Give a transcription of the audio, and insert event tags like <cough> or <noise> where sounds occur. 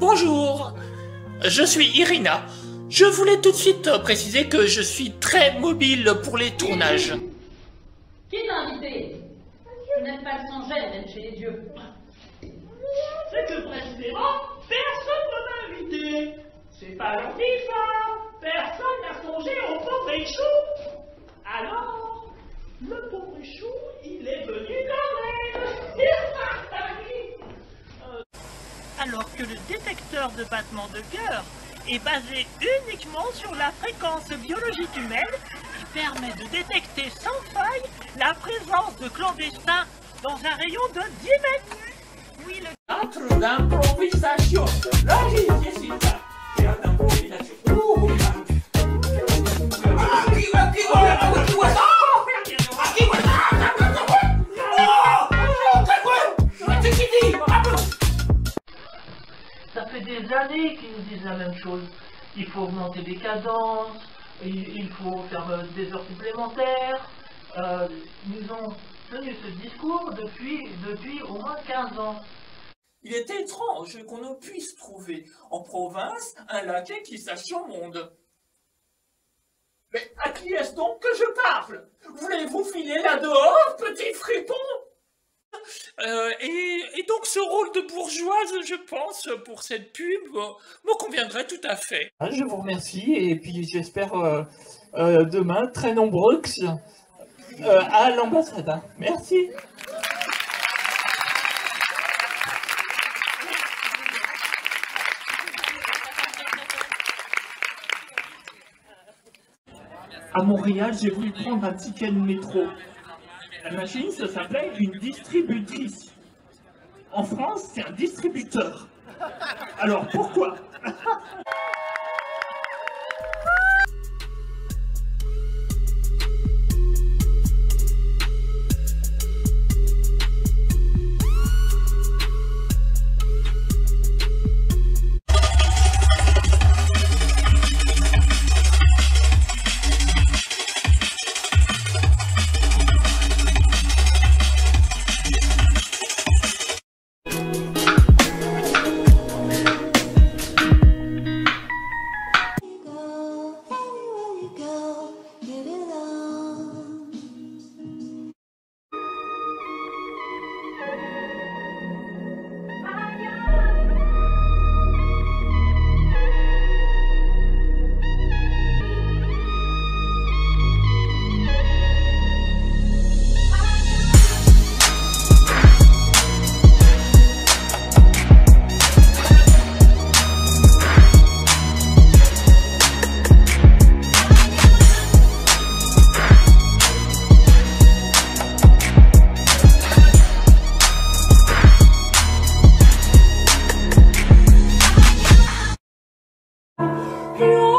Bonjour, je suis Irina. Je voulais tout de suite préciser que je suis très mobile pour les tournages. Qui t'a invité Je n'aime pas le sang même chez les dieux. C'est que précisément, personne ne m'a invité. C'est pas gentil ça. Personne n'a songé au pauvre Échou. Alors, le pauvre Échou, il est venu quand même. Alors que le détecteur de battement de cœur est basé uniquement sur la fréquence biologique humaine qui permet de détecter sans faille la présence de clandestins dans un rayon de 10 mètres. Oui, le. Théâtre d'improvisation. Des années qu'ils nous disent la même chose. Il faut augmenter les cadences, il, faut faire euh, des heures supplémentaires. Euh, nous ont tenu ce discours depuis, depuis au moins 15 ans. Il est étrange qu'on ne puisse trouver en province un laquais qui sache son monde. Mais à qui est-ce donc que je parle? Voulez-vous filer là dehors, petit fripon Euh, et, et donc ce rôle de bourgeoise, je pense, pour cette pub, me conviendrait tout à fait. Ah, Je vous remercie et puis j'espère euh, euh, demain très nombreux à l'ambassade. hein. Merci. À Montréal, j'ai voulu prendre un ticket de métro. La machine, ça s'appelait une distributrice. En France, c'est un distributeur. Alors pourquoi? <laughs> broken.